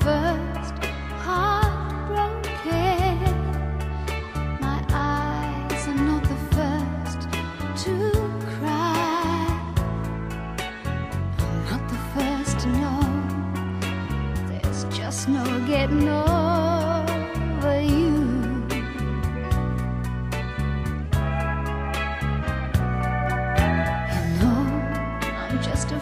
first heartbroken. My eyes are not the first to cry. I'm not the first to know. There's just no getting over you. You know, I'm just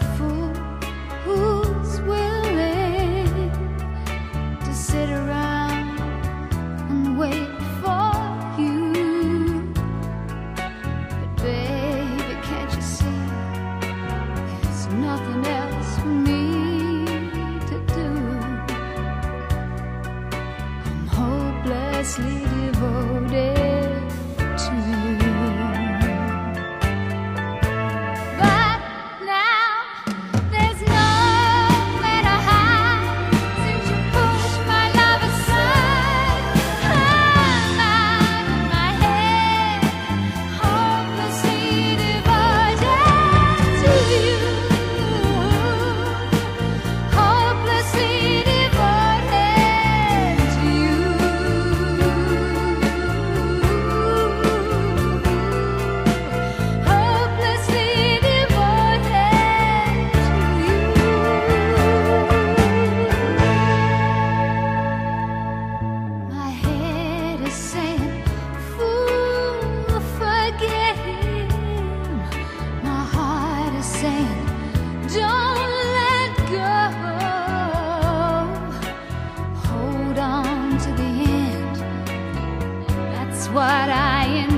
hopelessly devoted what I am.